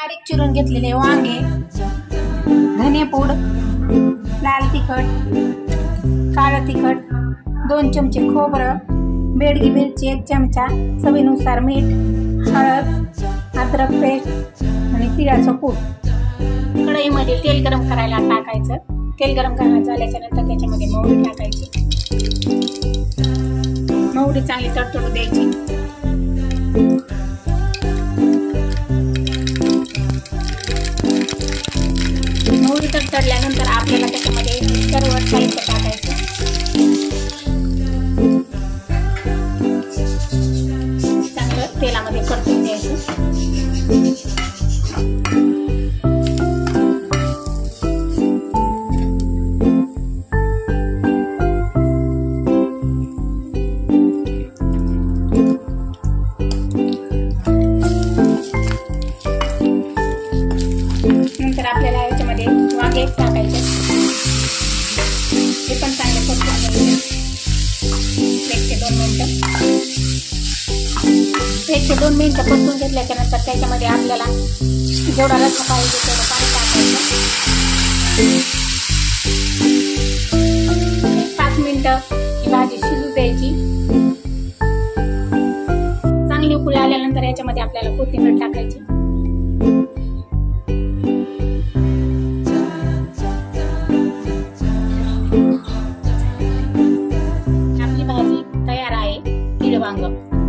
बारीक चिरून घेतलेले वांगे धनेपूड लाल तिखट काळं तिखट दोन चमचे खोबरं बेडगी मिरची एक चमचा चवीनुसार मीठ हळद अद्रक पेस्ट आणि तिळाचं कूट कढईमध्ये तेल गरम करायला टाकायचं. तेल गरम करायला झाल्याच्यानंतर त्याच्यामध्ये मोहरी टाकायची. मोहरी चांगली तडतडू द्यायची. मोहरी आपल्याला त्याच्यामध्ये सर्व साहित्य टाकायचं. वांगे टाकायचे हे पण चांगले परतून एक ते दोन मिनटं एक ते दोन मिनटं परतून घेतल्याच्या नंतर त्याच्यामध्ये आपल्याला जेवढा रस्सा पाहिजे तेवढं पाणी टाकायचं एक पाच मिनिटं ही भाजी शिजू द्यायची. चांगली उकळी आल्यानंतर याच्यामध्ये आपल्याला कोथिंबीर टाकायची. 三个。